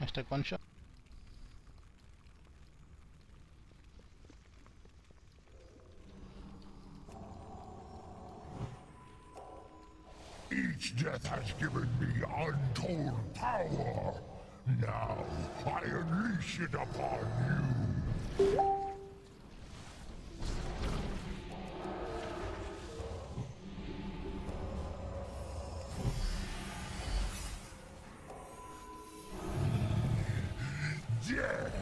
Hashtag one shot. Each death has given me untold power. Now I unleash it upon you. Death!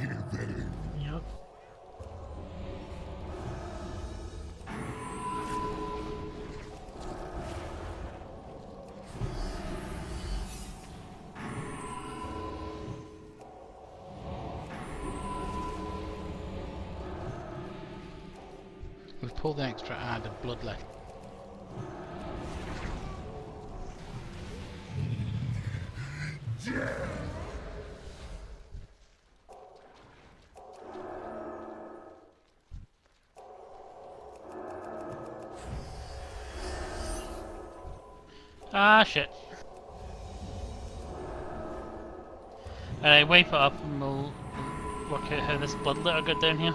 Give in. We've pulled the extra ad of bloodlet. Ah, shit. Alright, wipe it up and we'll work out how this blood letter got down here.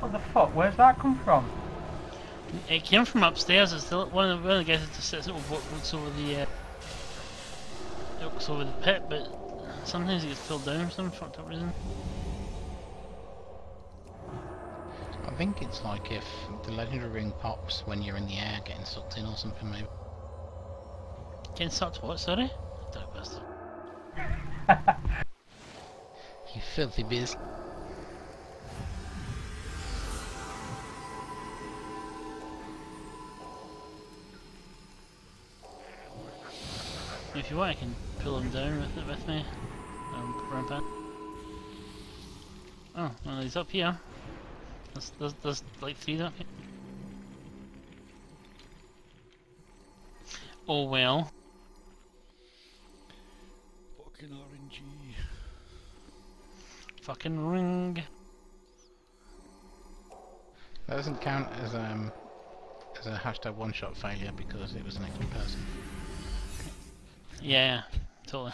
What the fuck? Where's that come from? It came from upstairs. It's the, one of the, one of the guys that just sits over what looks over the uh, it looks over the pit, but sometimes it gets pulled down for some fucked up reason. I think it's like if the legendary ring pops when you're in the air getting sucked in or something maybe. Getting sucked what? Sorry. Dark bastard. You filthy biz. If you want, I can pull him down with it with me. Um, run back. Oh, well, he's up here. There's, there's, there's like three up here. Oh well. Fucking RNG. Fucking ring. That doesn't count as um as a hashtag one shot failure because it was an extra person. Yeah, totally.